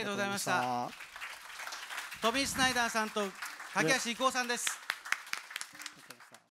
りがとうございましたトミー・スナイダーさんと竹橋郁夫さんです